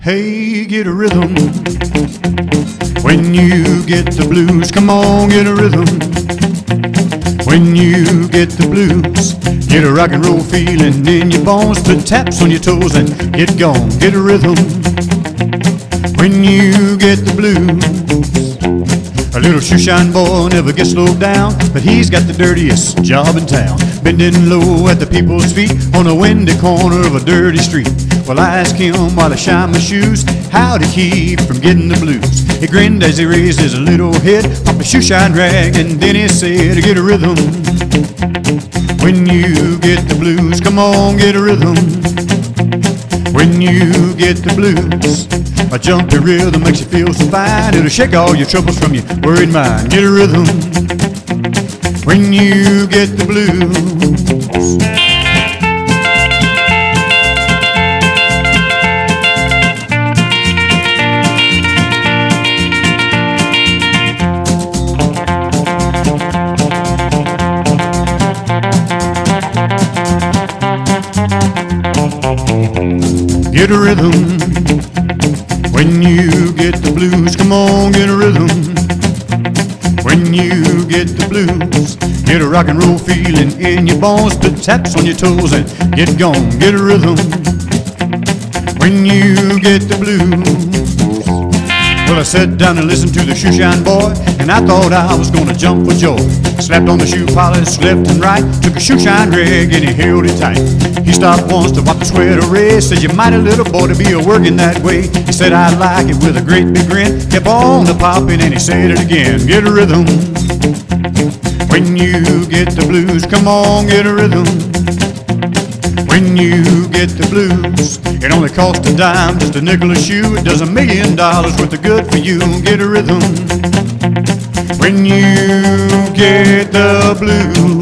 Hey, get a rhythm. When you get the blues, come on, get a rhythm. When you get the blues, get a rock and roll feeling in your bones, put taps on your toes and get gone, get a rhythm. When you get the blues, a little shoeshine boy never gets slowed down, but he's got the dirtiest job in town. Bending low at the people's feet on a windy corner of a dirty street. Well, I asked him while I shine my shoes how to keep from getting the blues. He grinned as he raised his little head, popped a shoeshine rag, and then he said, Get a rhythm. When you get the blues, come on, get a rhythm. When you get the blues, a jumpy rhythm makes you feel so fine. It'll shake all your troubles from your worried mind. Get a rhythm when you get the blues. Get a rhythm when you get the blues. Come on, get a rhythm when you get the blues. Get a rock and roll feeling in your bones, put taps on your toes and get gone. Get a rhythm when you get the blues. Well, I sat down and listened to the shoeshine boy, and I thought I was gonna jump for joy. Slapped on the shoe polish left and right, took a shoeshine rig and he held it tight. He stopped once to wipe the sweat away, said, You mighty little boy to be a working that way. He said, I like it with a great big grin, kept on the popping and he said it again. Get a rhythm when you get the blues, come on, get a rhythm. You get the blues, it only costs a dime, just a nickel a shoe. It does a million dollars worth of good for you. Get a rhythm when you get the blues.